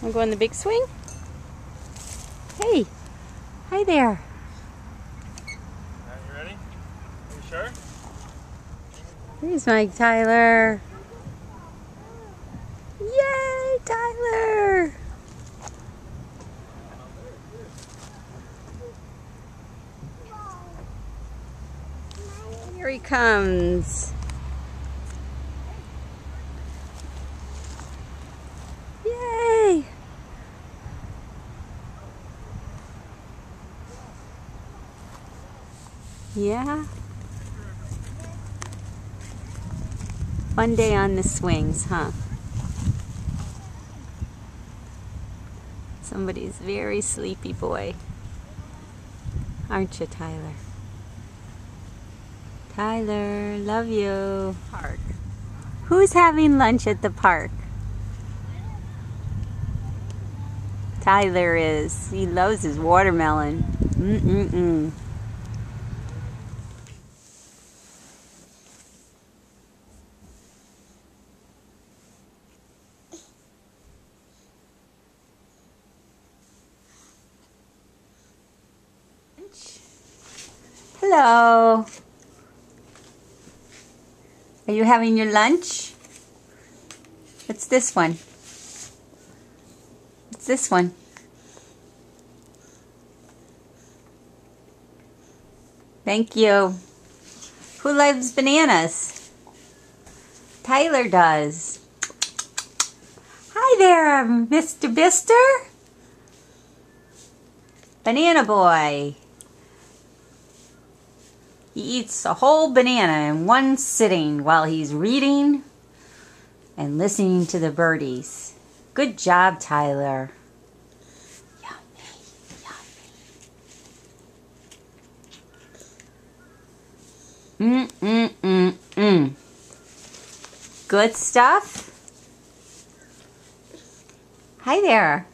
Wanna go on the big swing? Hey, hi there. Are you ready? Are you sure? Here's Mike Tyler. Yay, Tyler! Here he comes. Yay! Yeah. Fun day on the swings, huh? Somebody's very sleepy boy. Aren't you, Tyler? Tyler, love you. Park. Who's having lunch at the park? Tyler is. He loves his watermelon. Mm-mm-mm. Hello. Are you having your lunch? What's this one? What's this one? Thank you. Who loves bananas? Tyler does. Hi there, Mr. Bister. Banana boy. He eats a whole banana in one sitting while he's reading and listening to the birdies. Good job, Tyler. Yummy, yummy. Mm, mm, mm, mm. Good stuff. Hi there.